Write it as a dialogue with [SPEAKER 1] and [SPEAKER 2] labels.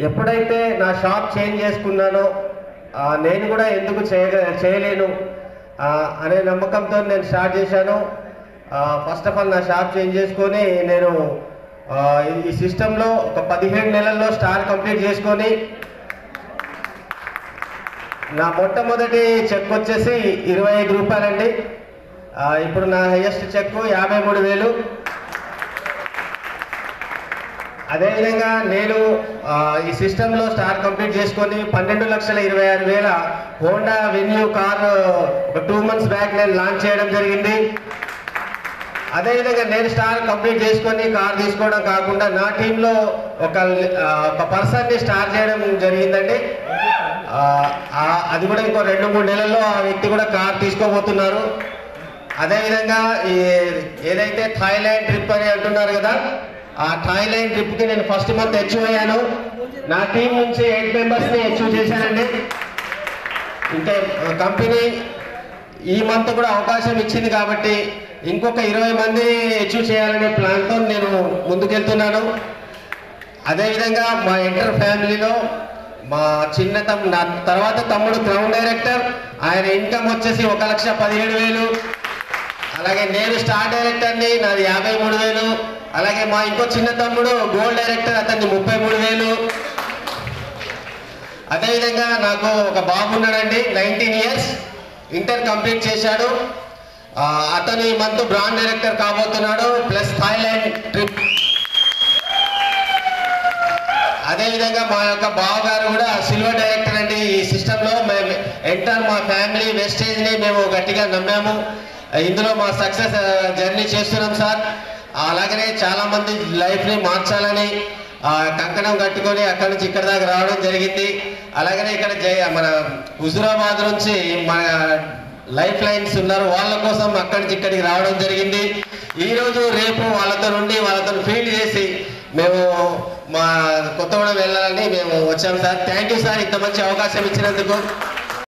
[SPEAKER 1] ఎప్పుడైతే నా shop change చేసుకున్నానో నేను కూడా ఎందుకు చేయ చేయలేను అనే నమ్మకంతో నేను స్టార్ట్ చేశాను. ఫస్ట్ ఆఫ్ ఆల్ నా షాప్ చేంజ్ చేసుకొని నేను ఈ- సిస్టంలో ఒక పదిహేడు నెలల్లో స్టార్ కంప్లీట్ చేసుకొని నా మొట్టమొదటి చెక్ వచ్చేసి ఇరవై ఐదు రూపాయలండి. ఇప్పుడు నా హైయెస్ట్ చెక్ యాభై మూడు వేలు. అదేవిధంగా నేను ఈ సిస్టంలో స్టార్ కంప్లీట్ చేసుకొని పన్నెండు లక్షల ఇరవై ఆరు వేల హోండా వెన్యూ కార్ ఒక టూ మంత్స్ బ్యాక్ నేను లాంచ్ చేయడం జరిగింది. అదేవిధంగా నేను స్టార్ కంప్లీట్ చేసుకొని కార్ తీసుకోవడం కాకుండా నా టీంలో ఒక ఒక పర్సన్ని స్టార్ చేయడం జరిగిందండి. అది కూడా ఇంకో రెండు మూడు నెలల్లో ఆ వ్యక్తి కూడా కార్ తీసుకోబోతున్నారు. అదేవిధంగా ఏదైతే థాయిలాండ్ ట్రిప్ అని అంటున్నారు కదా ఆ థాయిలాండ్ ట్రిప్కి నేను ఫస్ట్ మంత్ అచీవ్ అయ్యాను. నా టీం నుంచి ఎయిట్ మెంబర్స్ని అచీవ్ చేశానండి. ఇంకా కంపెనీ ఈ మంత్ కూడా అవకాశం ఇచ్చింది కాబట్టి ఇంకొక ఇరవై మంది అచీవ్ చేయాలనే ప్లాన్తో నేను ముందుకెళ్తున్నాను. అదేవిధంగా మా ఇంటర్ ఫ్యామిలీలో మా చిన్న తమ్ నా తర్వాత తమ్ముడు గ్రౌండ్ డైరెక్టర్ ఆయన ఇన్కమ్ వచ్చేసి ఒక లక్ష పదిహేడు వేలు. అలాగే నేను స్టార్ డైరెక్టర్ని నాది యాభై మూడు వేలు. అలాగే మా ఇంకో చిన్న తమ్ముడు గోల్డ్ డైరెక్టర్ అతన్ని ముప్పై మూడు వేలు. అదేవిధంగా నాకు ఒక బాబు ఉన్నాడండి నైన్టీన్ ఇయర్స్ ఇంటర్ కంప్లీట్ చేశాడు. అతను ఈ మంత్ బ్రాండ్ డైరెక్టర్ కాబోతున్నాడు ప్లస్ థాయిలాండ్ ట్రిప్. అదేవిధంగా మా యొక్క బావగారు కూడా సిల్వర్ డైరెక్టర్ అండి. ఈ సిస్టంలో మేము ఎంటర్ మా ఫ్యామిలీ వెస్టేజ్ని మేము గట్టిగా నమ్మాము. ఇందులో మా సక్సెస్ జర్నీ చేస్తున్నాం సార్. అలాగనే చాలా మంది లైఫ్ని మార్చాలని కంకణం కట్టుకొని అక్కడి నుంచి ఇక్కడ దాకా రావడం జరిగింది. అలాగనే ఇక్కడ జై మన హుజురాబాద్ నుంచి మన లైఫ్ లైన్స్ ఉన్నారు. వాళ్ళ కోసం అక్కడి నుంచి ఇక్కడికి రావడం జరిగింది. ఈ రోజు రేపు వాళ్ళతో నుండి వాళ్ళతో ఫీల్డ్ చేసి మేము మా కొత్తగూడెం వెళ్ళాలని మేము వచ్చాము సార్. థ్యాంక్ యూ సార్ ఇంత మంచి అవకాశం ఇచ్చినందుకు.